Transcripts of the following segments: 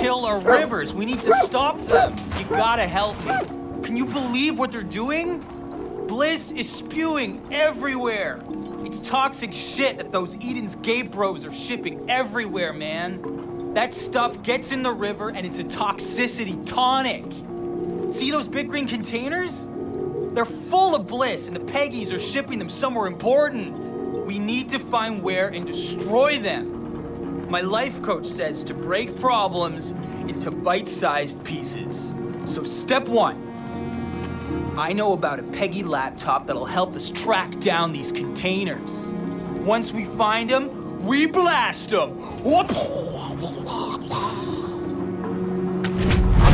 kill our rivers. We need to stop them. You gotta help me. Can you believe what they're doing? Bliss is spewing everywhere. It's toxic shit that those Eden's Gate bros are shipping everywhere, man. That stuff gets in the river and it's a toxicity tonic. See those big green containers? They're full of bliss and the Peggies are shipping them somewhere important. We need to find where and destroy them. My life coach says to break problems into bite sized pieces. So, step one I know about a Peggy laptop that'll help us track down these containers. Once we find them, we blast them. I'm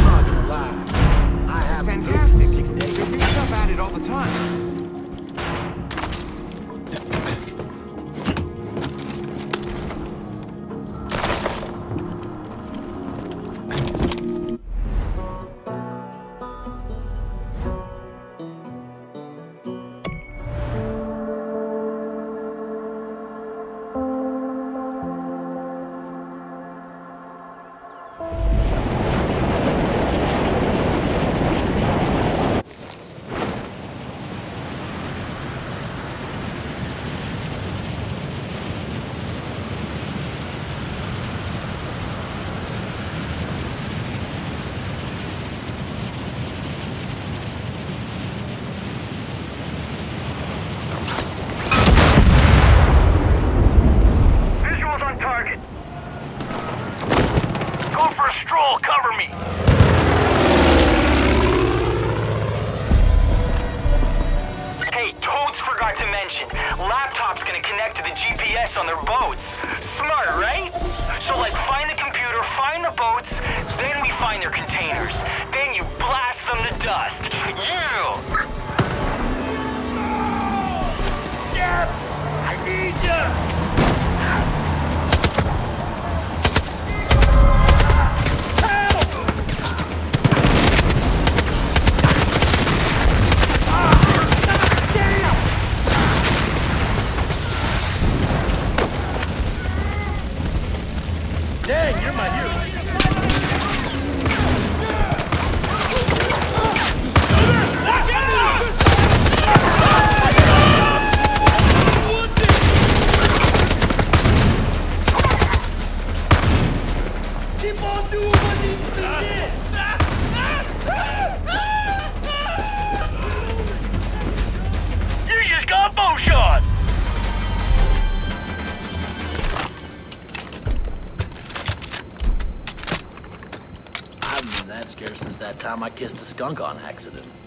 not gonna lie. I have Fantastic. There's new stuff added all the time. Skunk on accident.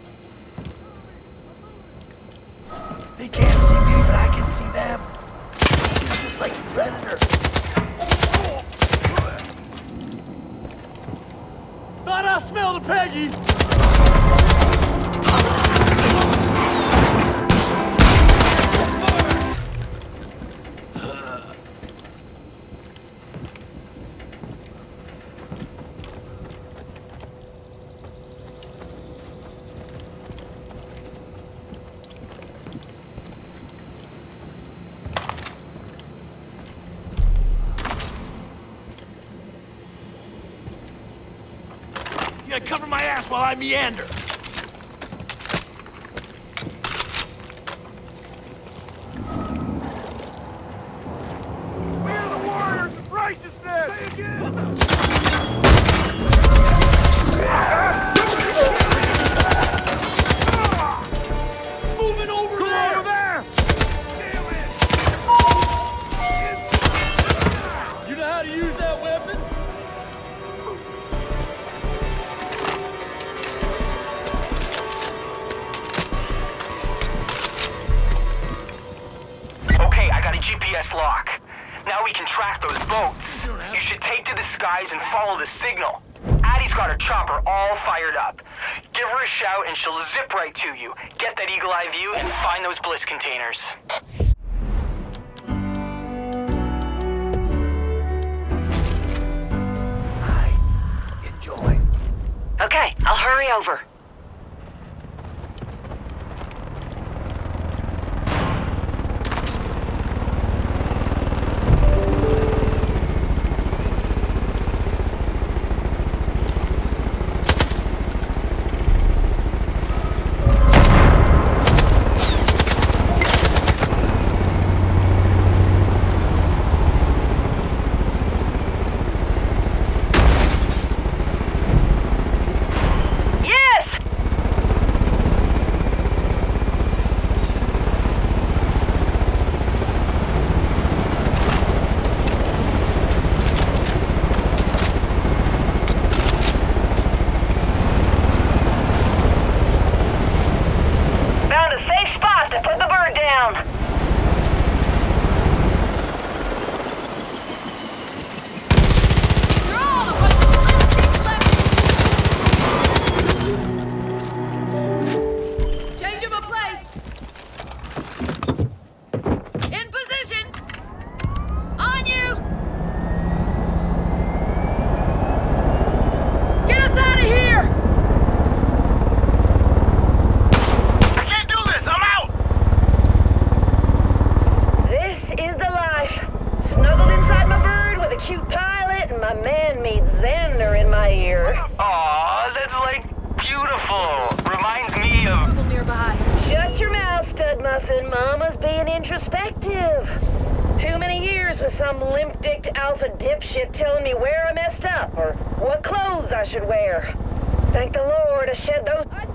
My ass while I meander. Fired up. Give her a shout and she'll zip right to you. Get that eagle eye view and find those bliss containers. I enjoy. Okay, I'll hurry over. I shed those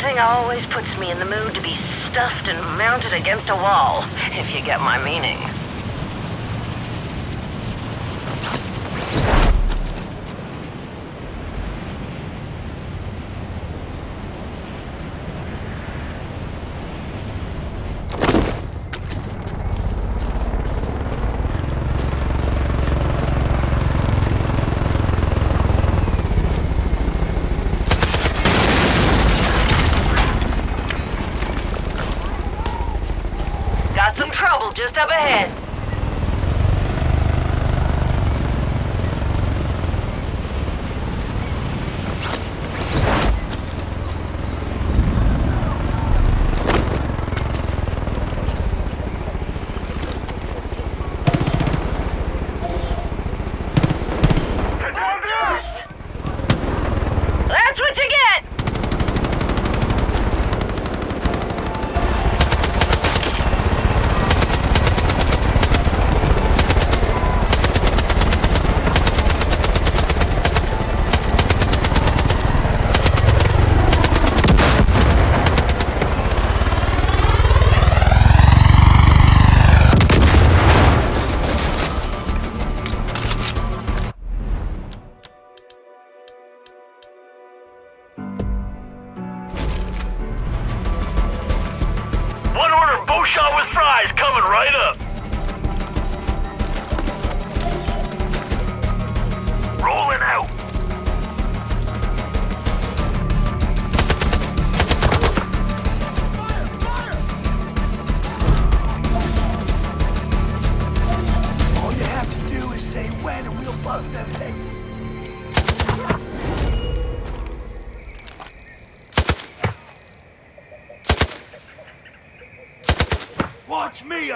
Hunting always puts me in the mood to be stuffed and mounted against a wall, if you get my meaning.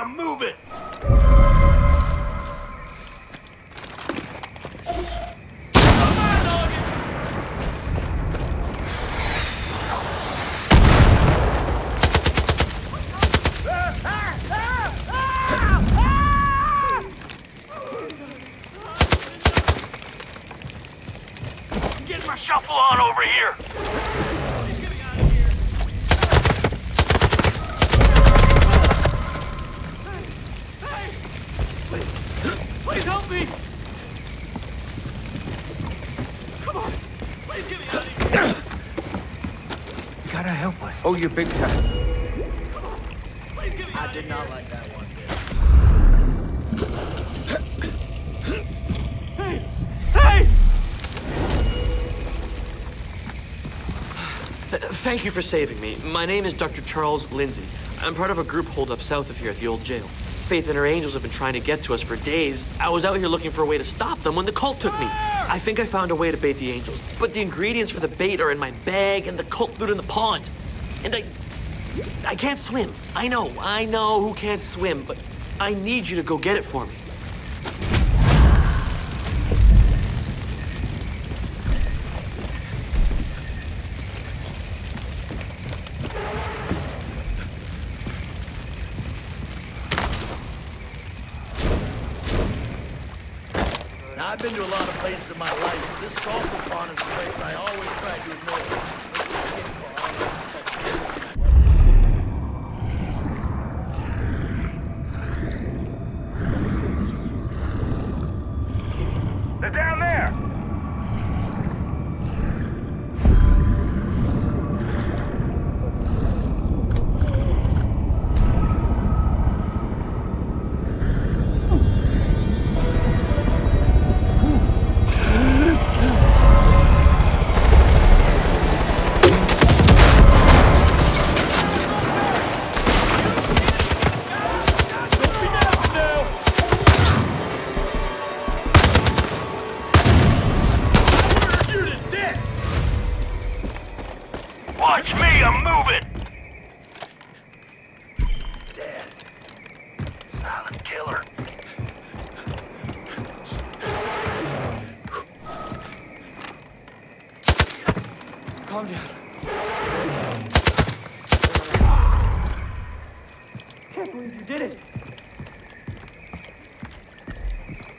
Moving! Oh, you're big time. Please get me out I did not like that one Hey! Hey! Uh, thank you for saving me. My name is Dr. Charles Lindsey. I'm part of a group holed up south of here at the old jail. Faith and her angels have been trying to get to us for days. I was out here looking for a way to stop them when the cult took me. I think I found a way to bait the angels, but the ingredients for the bait are in my bag and the cult food in the pond. And I. I can't swim. I know, I know who can't swim, but I need you to go get it for me. I've been to a lot of places in my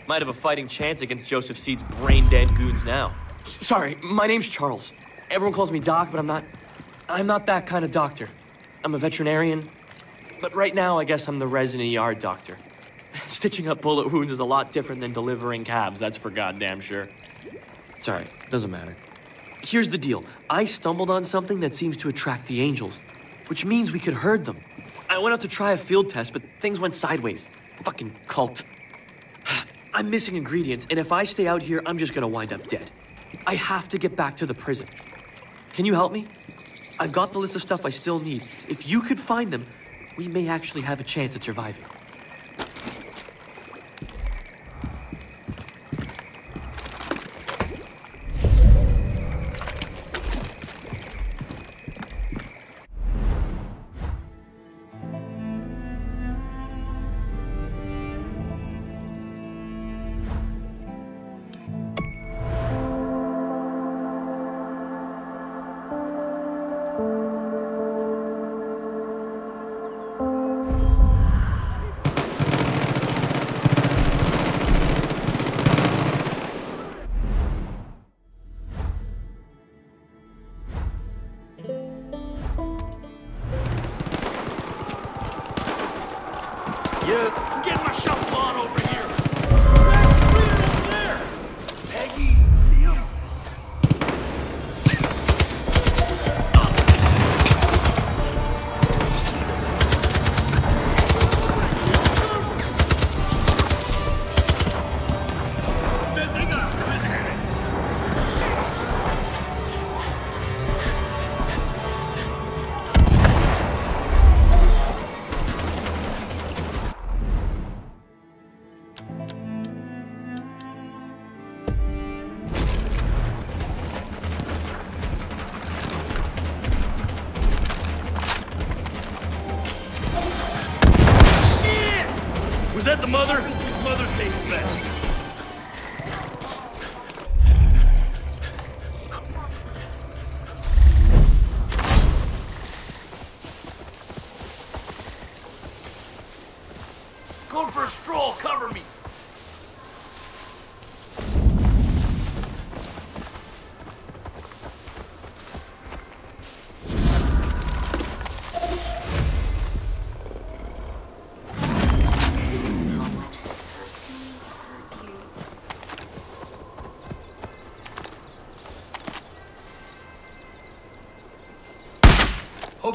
Might have a fighting chance against Joseph Seed's brain dead goons now. S- sorry, my name's Charles. Everyone calls me Doc, but I'm not. I'm not that kind of doctor. I'm a veterinarian, but right now I guess I'm the resident yard doctor. Stitching up bullet wounds is a lot different than delivering cabs, that's for goddamn sure. Sorry, doesn't matter. Here's the deal I stumbled on something that seems to attract the angels, which means we could herd them. I went out to try a field test, but things went sideways. Fucking cult. I'm missing ingredients, and if I stay out here, I'm just gonna wind up dead. I have to get back to the prison. Can you help me? I've got the list of stuff I still need. If you could find them, we may actually have a chance at surviving.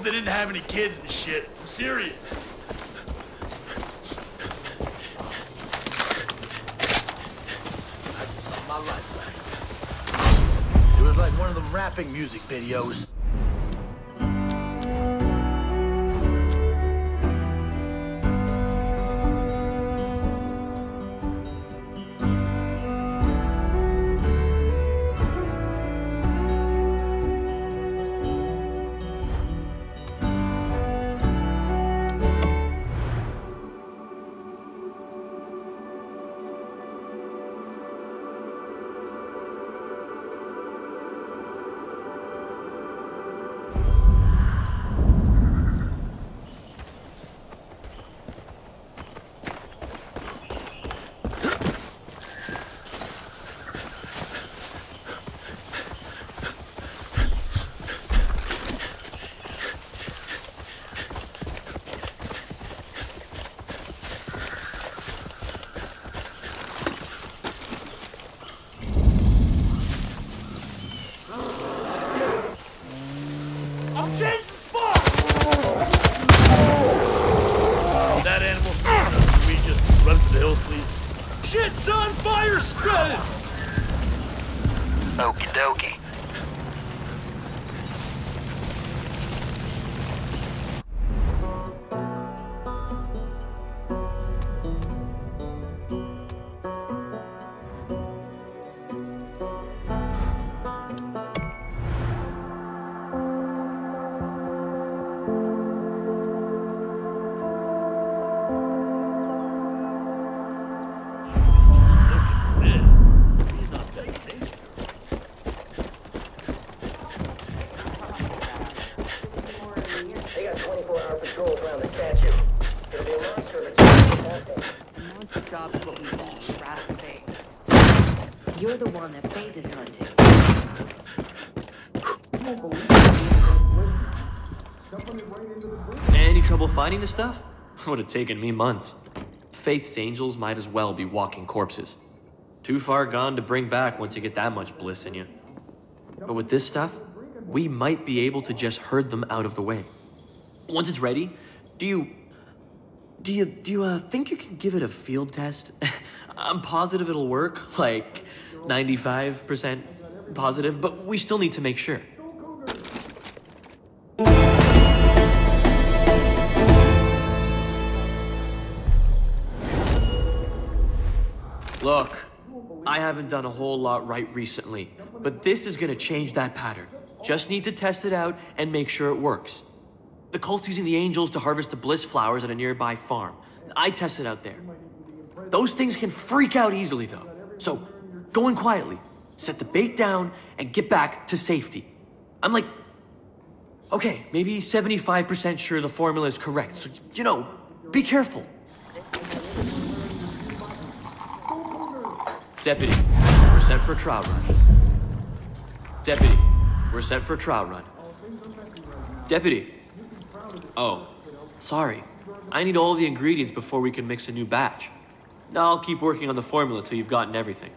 Hope they didn't have any kids and shit. I'm serious. It was like one of them rapping music videos. You're the one that Faith is hunting. Any trouble finding the stuff? Would have taken me months. Faith's angels might as well be walking corpses. Too far gone to bring back once you get that much bliss in you. But with this stuff, we might be able to just herd them out of the way. Once it's ready, do you do you do you uh, think you can give it a field test? I'm positive it'll work, like 95% positive, but we still need to make sure. Look, I haven't done a whole lot right recently, but this is gonna change that pattern. Just need to test it out and make sure it works. The cult's using the angels to harvest the bliss flowers at a nearby farm. I tested out there. Those things can freak out easily, though. So, go in quietly, set the bait down, and get back to safety. I'm like, okay, maybe 75% sure the formula is correct, so, you know, be careful. Deputy, we're set for a trial run. Deputy, we're set for a trial run. Deputy. Oh, sorry. I need all the ingredients before we can mix a new batch. Now I'll keep working on the formula till you've gotten everything.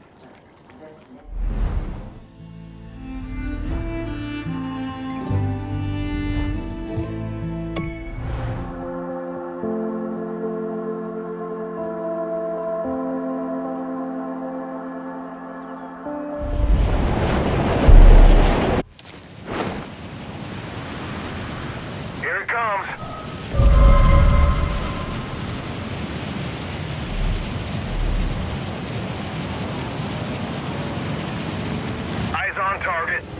On target.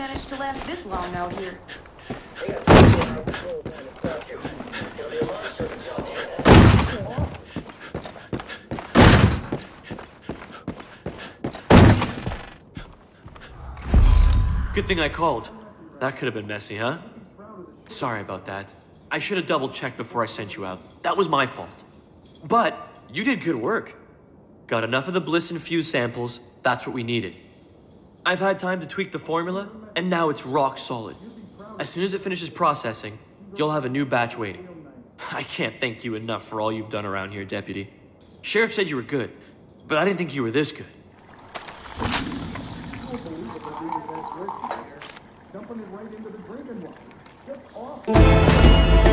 Managed to last this long out here. Good thing I called. That could have been messy, huh? Sorry about that. I should have double checked before I sent you out. That was my fault. But you did good work. Got enough of the Bliss infused samples. That's what we needed. I've had time to tweak the formula, and now it's rock solid. As soon as it finishes processing, you'll have a new batch waiting. I can't thank you enough for all you've done around here, Deputy. Sheriff said you were good, but I didn't think you were this good. Dumping it right into the off.